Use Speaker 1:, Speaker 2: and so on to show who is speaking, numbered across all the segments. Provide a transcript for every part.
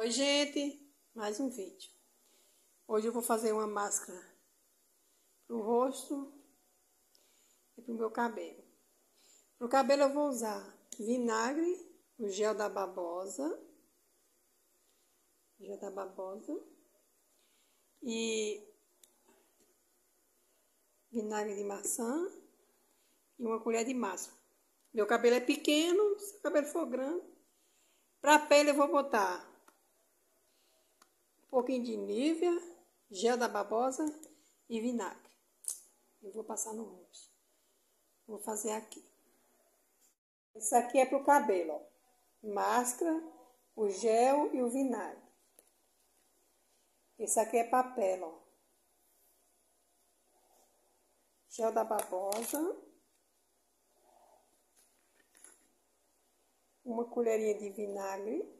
Speaker 1: Oi gente, mais um vídeo. Hoje eu vou fazer uma máscara pro rosto e pro meu cabelo. Pro cabelo eu vou usar vinagre, o gel da babosa, gel da babosa e vinagre de maçã e uma colher de massa. Meu cabelo é pequeno, se o cabelo for grande, pra pele eu vou botar pouquinho de nívea, gel da babosa e vinagre. Eu vou passar no rosto. Vou fazer aqui. Isso aqui é pro cabelo, ó. Máscara, o gel e o vinagre. Esse aqui é papel, ó. Gel da babosa. Uma colherinha de vinagre.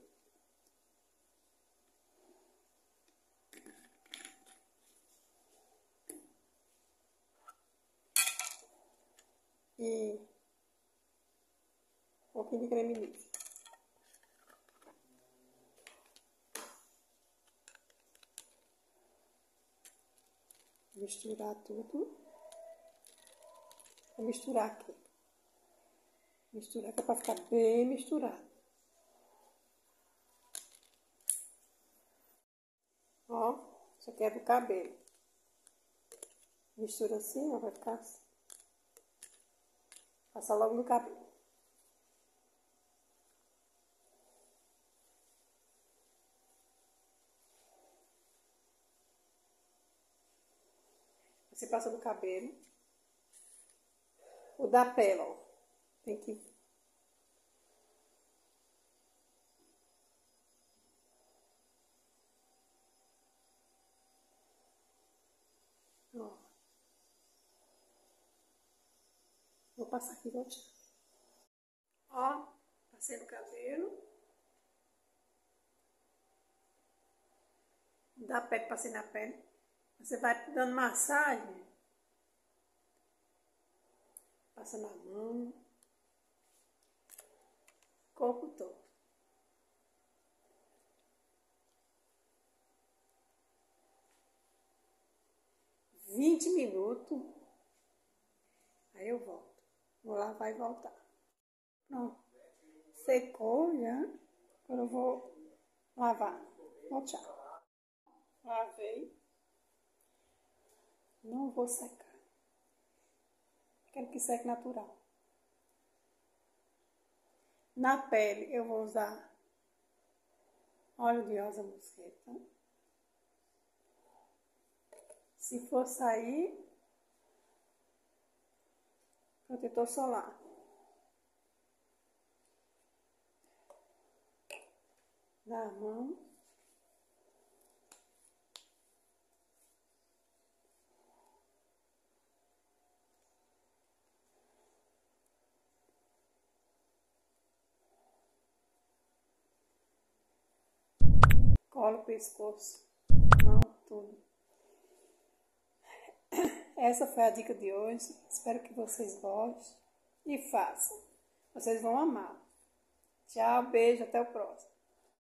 Speaker 1: E um pouquinho de creme livre. Misturar tudo. Vou misturar aqui. Misturar que é para ficar bem misturado. Ó, isso aqui é do cabelo. Mistura assim, ó, vai ficar assim. Passa logo no cabelo. Você passa no cabelo. O da pele, ó. Tem que Vou passar aqui voltinho. Ó, passei no cabelo. Da pele, passei na pele. Você vai dando massagem. Passa na mão. Corpo todo. Vinte minutos. Aí eu volto. Vou lavar e voltar. Pronto. Secou já. Agora eu vou lavar. Voltar. Lavei. Não vou secar. Quero que seque natural. Na pele eu vou usar óleo de rosa mosqueta. Se for sair, protetor solar. Na mão. Cola o pescoço, mão, tudo. Essa foi a dica de hoje. Espero que vocês gostem e façam. Vocês vão amar. Tchau, beijo, até o próximo.